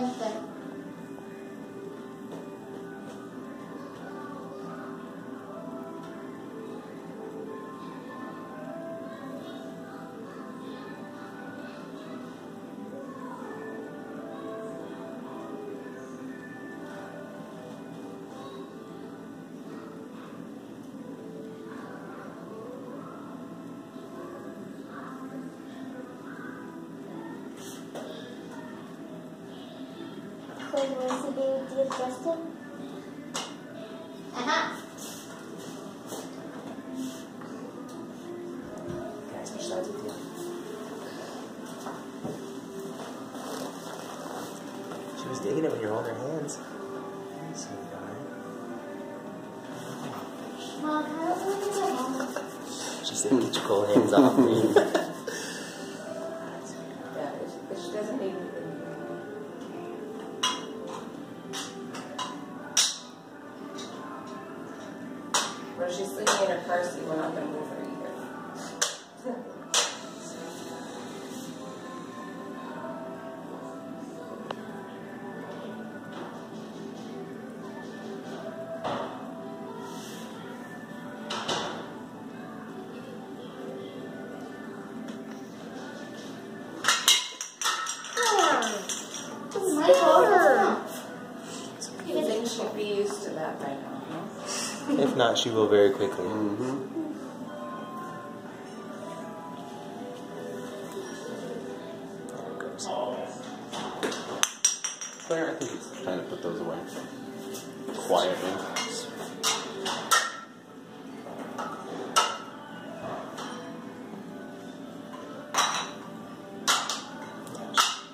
husband. Lucy be with Justin? Uh-huh. Can I switch sides with you? She was digging it when you were holding her hands. Sweetheart. Mom, I don't want to go. She said, get your cold hands off me. When she's sleeping in her car seat, we're not gonna move her either. My. You think she'd be used to that by now? If not, she will very quickly. Mm-hmm. There goes. Claire, I think it's time to put those away. Quietly.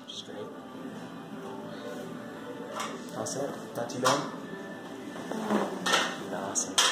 Straight. All set? Not too bad? Awesome.